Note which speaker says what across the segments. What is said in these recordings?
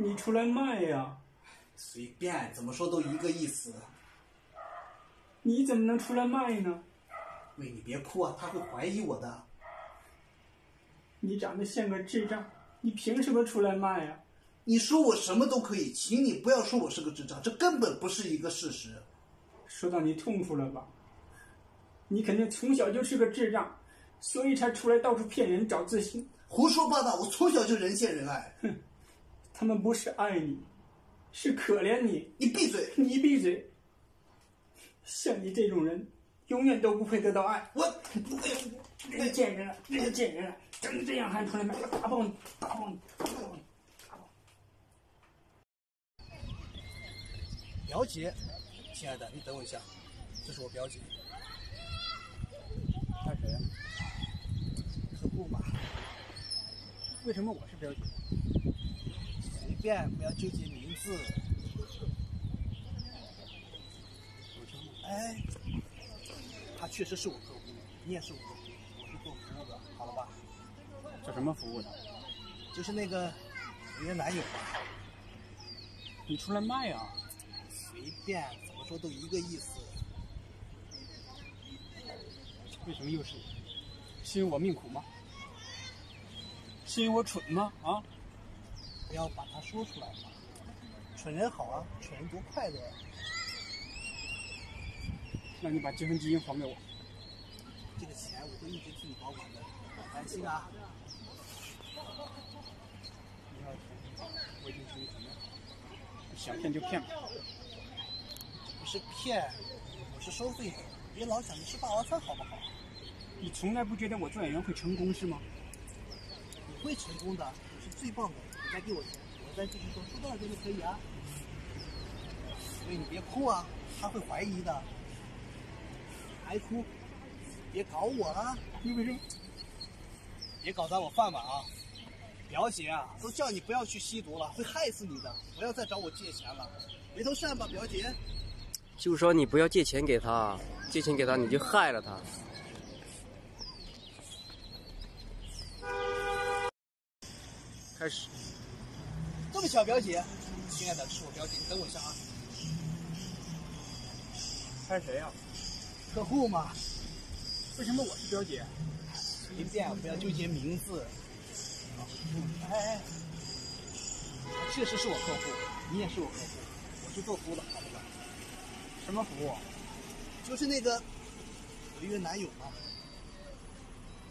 Speaker 1: 你出来卖呀？
Speaker 2: 随便，怎么说都一个意思。
Speaker 1: 你怎么能出来卖呢？
Speaker 2: 喂，你别哭啊，他会怀疑我的。
Speaker 1: 你长得像个智障，你凭什么出来卖呀？
Speaker 2: 你说我什么都可以，请你不要说我是个智障，这根本不是一个事实。
Speaker 1: 说到你痛处了吧？你肯定从小就是个智障，所以才出来到处骗人找自信。
Speaker 2: 胡说八道！我从小就人见人爱。
Speaker 1: 哼，他们不是爱你，是可怜你。
Speaker 2: 你闭嘴！
Speaker 1: 你闭嘴！像你这种人，永远都不会得到爱。
Speaker 2: 我，
Speaker 1: 那个贱人了，人见人了，真这样还出来卖？打爆你！打爆你！打爆你！
Speaker 2: 表姐，亲爱的，你等我一下，这是我表姐。
Speaker 1: 他谁呀？
Speaker 2: 可不嘛。
Speaker 1: 为什么我是表姐？
Speaker 2: 随便，不要纠结名字。哎，他确实是我客户，你也是我客户，我是做服务的，好了吧？
Speaker 1: 做什么服务的？
Speaker 2: 就是那个你的男友嘛。
Speaker 1: 你出来卖啊？
Speaker 2: 随便，怎么说都一个意思。
Speaker 1: 为什么又是我？是因为我命苦吗？是因为我蠢吗？啊！
Speaker 2: 不要把它说出来嘛。蠢人好啊，蠢人多快乐呀。
Speaker 1: 那你把结婚基金还给我。
Speaker 2: 这个钱我会一直替你保管的，别担心啊。
Speaker 1: 你要钱，我已经给你准备好了。想骗就骗吧。
Speaker 2: 不是骗，我是收费的，别老想着吃霸王餐好不好？
Speaker 1: 你从来不觉得我做演员会成功是吗？
Speaker 2: 你会成功的，你是最棒的。你再给我钱，我再继续说，说多少钱都可以啊。所以你别哭啊，他会怀疑的。还哭？别搞我了！
Speaker 1: 你为什么？
Speaker 2: 别搞砸我饭碗啊！表姐啊，都叫你不要去吸毒了，会害死你的。不要再找我借钱了，回头善吧，表姐。
Speaker 3: 就说你不要借钱给他，借钱给他你就害了他。开始。
Speaker 2: 这么小，表姐，亲爱的，是我表姐，你等我一下啊。
Speaker 1: 他是谁呀？
Speaker 2: 客户嘛。
Speaker 1: 为什么我是表姐？
Speaker 2: 随便，不要纠结名字。哎哎，确实是我客户，你也是我客户，我是做服务的，好了吧？
Speaker 1: 什么服务？
Speaker 2: 就是那个违约男友嘛。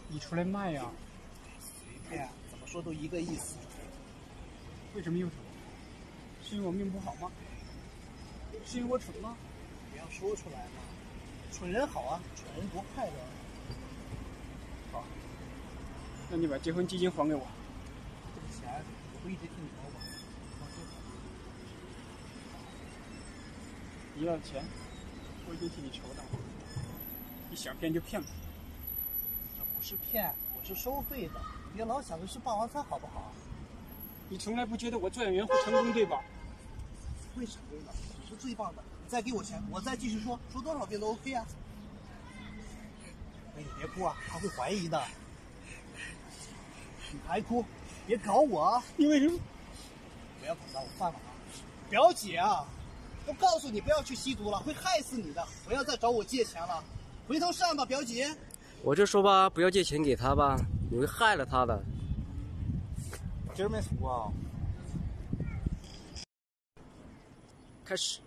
Speaker 1: 你出来卖呀？
Speaker 2: 随便，怎么说都一个意思。
Speaker 1: 为什么又是我？是因为我命不好吗？是因为我蠢吗？
Speaker 2: 你要说出来嘛。蠢人好啊，蠢人多快乐。
Speaker 1: 好，那你把结婚基金还给我。
Speaker 2: 这个钱我会一直替你保管，放心。
Speaker 1: 你要钱，我已经替你筹到了。你想骗就骗吧。
Speaker 2: 这不是骗，我是收费的，别老想着吃霸王餐好不好？
Speaker 1: 你从来不觉得我做演员会成功，对吧？
Speaker 2: 会成功的，你是最棒的。你再给我钱，我再继续说，说多少遍都 OK 啊。哎，你别哭啊，他会怀疑的。你还哭？别搞我啊！
Speaker 1: 你为什么？
Speaker 2: 不要搞脏我饭碗啊！表姐啊，都告诉你不要去吸毒了，会害死你的。不要再找我借钱了，回头善吧，表姐。
Speaker 3: 我就说吧，不要借钱给他吧，你会害了他的。
Speaker 1: 今儿没输啊！
Speaker 3: 开始。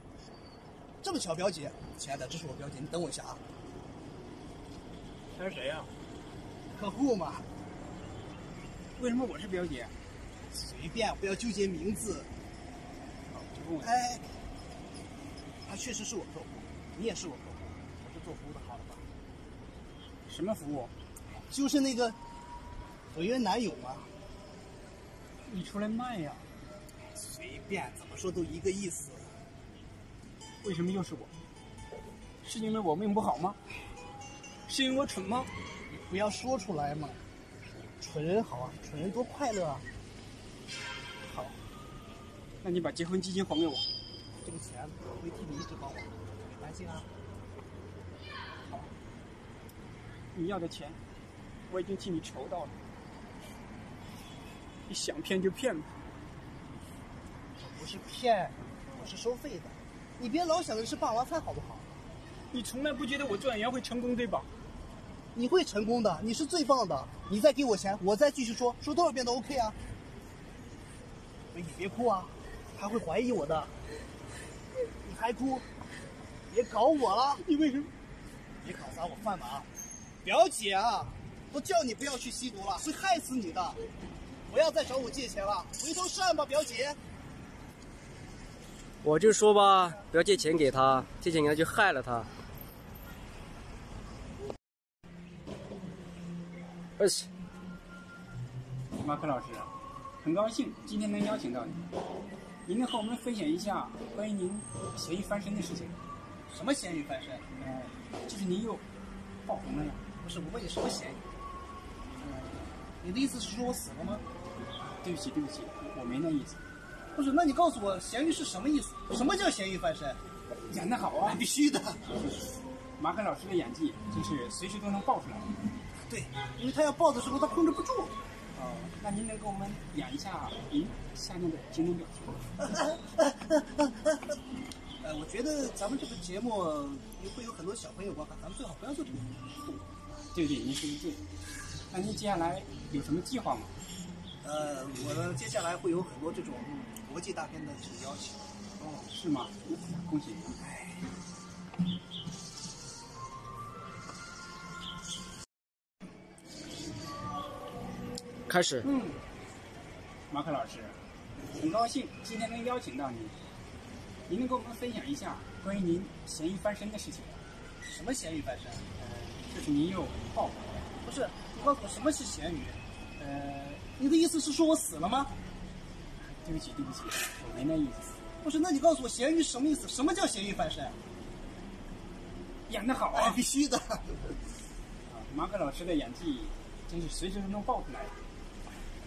Speaker 2: 这么巧，表姐，亲爱的，这是我表姐，你等我一下啊。
Speaker 1: 他是谁呀？
Speaker 2: 客户嘛。
Speaker 1: 为什么我是表姐？
Speaker 2: 随便，不要纠结名字。
Speaker 1: 好，就问我。
Speaker 2: 哎，他确实是我客户，你也是我客户，我是做服务的，好了吧？
Speaker 1: 什么服务？
Speaker 2: 就是那个我约男友嘛。
Speaker 1: 你出来卖呀？
Speaker 2: 随便，怎么说都一个意思。
Speaker 1: 为什么又是我？是因为我命不好吗？是因为我蠢吗？
Speaker 2: 你不要说出来嘛！蠢人好啊，蠢人多快乐啊！
Speaker 1: 好，那你把结婚基金还给我。
Speaker 2: 这个钱我会替你一直保管，别担心啊。
Speaker 1: 好，你要的钱我已经替你筹到了，你想骗就骗吧。
Speaker 2: 我不是骗，我是收费的。你别老想着吃霸王餐好不好？
Speaker 1: 你从来不觉得我做演员会成功，对吧？
Speaker 2: 你会成功的，你是最棒的。你再给我钱，我再继续说，说多少遍都 OK 啊。喂，你别哭啊，他会怀疑我的。你还哭？别搞我了！
Speaker 1: 你为什么？
Speaker 2: 别搞砸我饭碗啊！表姐啊，我叫你不要去吸毒了，会害死你的。不要再找我借钱了，回头是岸吧，表姐。
Speaker 3: 我就说吧，不要借钱给他，借钱给他就害了他。二十，
Speaker 1: 马克老师，很高兴今天能邀请到你。您能和我们分享一下关于您咸鱼翻身的事情？
Speaker 2: 什么咸鱼翻身？
Speaker 1: 呃，就是您又爆红了呀？
Speaker 2: 不是，我问你什么咸鱼？呃，你的意思是说我死了吗？
Speaker 1: 对不起，对不起，我没那意思。
Speaker 2: 不是，那你告诉我咸鱼是什么意思？什么叫咸鱼翻身？
Speaker 1: 演得好啊！
Speaker 2: 必须的。
Speaker 1: 马可老师的演技真是随时都能爆出来。
Speaker 2: 对，因为他要爆的时候他控制不住。
Speaker 1: 哦，那您能给我们演一下您下面的经典表情？
Speaker 2: 呃，我觉得咱们这个节目会有很多小朋友观看，咱们最好不要做这个动作。
Speaker 1: 对对，您说的对。那您接下来有什么计划吗？
Speaker 2: 呃，我呢接下来会有很多这种国际大片的这个邀请。
Speaker 1: 哦，是吗？恭喜您。
Speaker 3: 开始。
Speaker 1: 嗯，马克老师，很高兴今天能邀请到您。您能跟我们分享一下关于您咸鱼翻身的事情吗？
Speaker 2: 什么咸鱼翻身？
Speaker 1: 呃，就是您又爆红了。
Speaker 2: 不是，你告诉我什么是咸鱼？呃，你的意思是说我死了吗？
Speaker 1: 对不起，对不起，我没那意思。
Speaker 2: 不是，那你告诉我咸鱼什么意思？什么叫咸鱼翻身？
Speaker 1: 演得好
Speaker 2: 哎，
Speaker 1: 啊！
Speaker 2: 必须的。
Speaker 1: 啊马可老师的演技真是随时都能爆出来。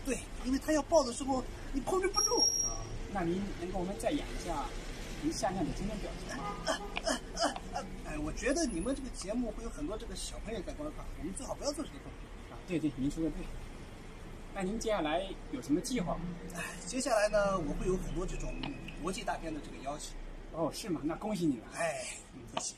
Speaker 2: 对，因为他要爆的时候你控制不住。
Speaker 1: 啊，那您能给我们再演一下您下面的经典表情吗？
Speaker 2: 哎，我觉得你们这个节目会有很多这个小朋友在观看，我们最好不要做这个动作。
Speaker 1: 啊，对对，您说的对。那您接下来有什么计划吗？
Speaker 2: 哎，接下来呢，我会有很多这种国际大片的这个邀请。
Speaker 1: 哦，是吗？那恭喜你了。
Speaker 2: 哎，嗯，不行。